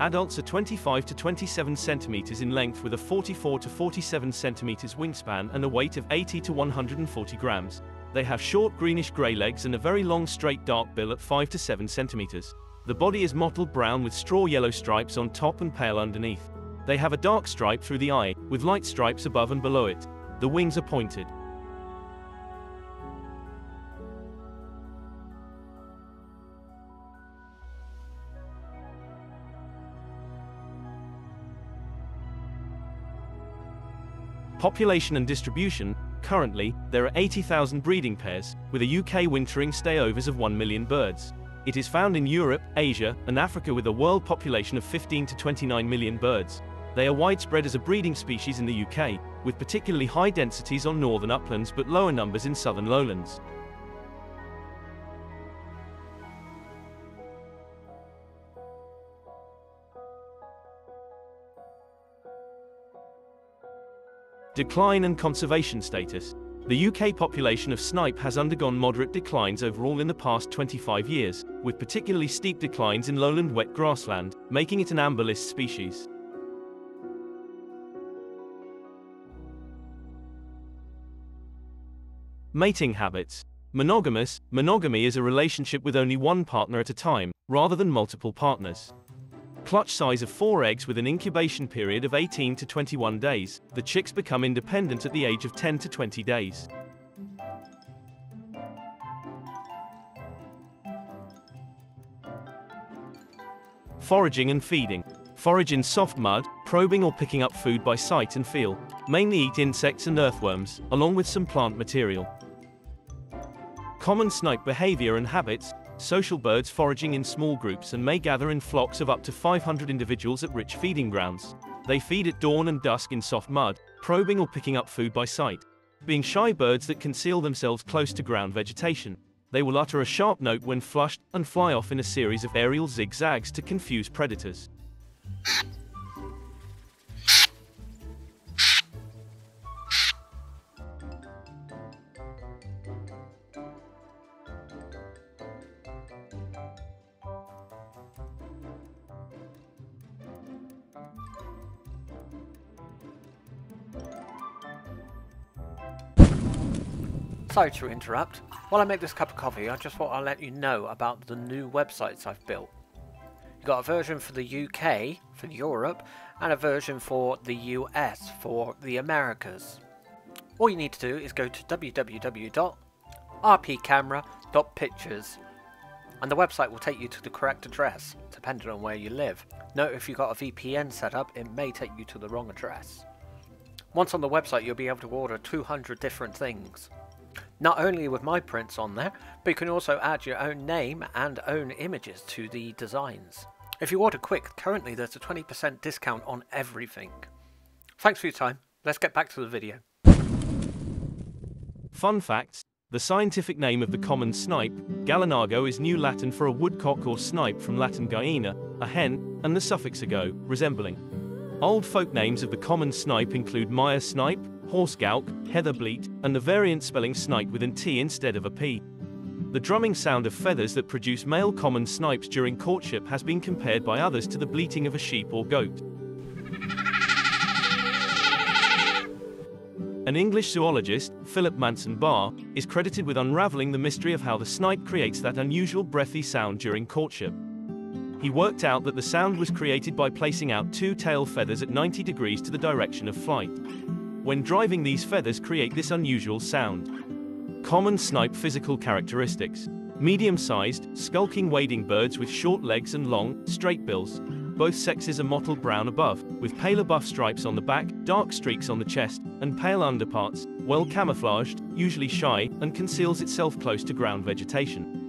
Adults are 25 to 27 centimeters in length with a 44 to 47 centimeters wingspan and a weight of 80 to 140 grams. They have short greenish gray legs and a very long straight dark bill at 5 to 7 centimeters. The body is mottled brown with straw yellow stripes on top and pale underneath. They have a dark stripe through the eye, with light stripes above and below it. The wings are pointed. Population and distribution, currently, there are 80,000 breeding pairs, with a UK wintering stayovers of 1 million birds. It is found in Europe, Asia, and Africa with a world population of 15 to 29 million birds. They are widespread as a breeding species in the UK, with particularly high densities on northern uplands but lower numbers in southern lowlands. Decline and conservation status. The UK population of snipe has undergone moderate declines overall in the past 25 years, with particularly steep declines in lowland wet grassland, making it an amber list species. Mating habits. Monogamous, monogamy is a relationship with only one partner at a time, rather than multiple partners. Clutch size of 4 eggs with an incubation period of 18 to 21 days. The chicks become independent at the age of 10 to 20 days. Foraging and feeding. Forage in soft mud, probing or picking up food by sight and feel. Mainly eat insects and earthworms, along with some plant material. Common snipe behavior and habits, social birds foraging in small groups and may gather in flocks of up to 500 individuals at rich feeding grounds. They feed at dawn and dusk in soft mud, probing or picking up food by sight. Being shy birds that conceal themselves close to ground vegetation. They will utter a sharp note when flushed and fly off in a series of aerial zigzags to confuse predators. Sorry to interrupt. While I make this cup of coffee, I just thought I'd let you know about the new websites I've built. You've got a version for the UK, for Europe, and a version for the US, for the Americas. All you need to do is go to www.rpcamera.pictures and the website will take you to the correct address, depending on where you live. Note if you've got a VPN set up, it may take you to the wrong address. Once on the website, you'll be able to order 200 different things. Not only with my prints on there, but you can also add your own name and own images to the designs. If you order quick, currently there's a 20% discount on everything. Thanks for your time. Let's get back to the video. Fun facts The scientific name of the common snipe, gallinago, is New Latin for a woodcock or snipe from Latin gallina, a hen, and the suffix ago, resembling. Old folk names of the common snipe include mire snipe, horsegowk, heather bleat, and the variant spelling snipe with an T instead of a P. The drumming sound of feathers that produce male common snipes during courtship has been compared by others to the bleating of a sheep or goat. An English zoologist, Philip Manson-Bahr, is credited with unraveling the mystery of how the snipe creates that unusual breathy sound during courtship. He worked out that the sound was created by placing out two tail feathers at 90 degrees to the direction of flight. When driving these feathers create this unusual sound. Common snipe physical characteristics. Medium-sized, skulking wading birds with short legs and long, straight bills. Both sexes are mottled brown above, with paler buff stripes on the back, dark streaks on the chest, and pale underparts, well camouflaged, usually shy, and conceals itself close to ground vegetation.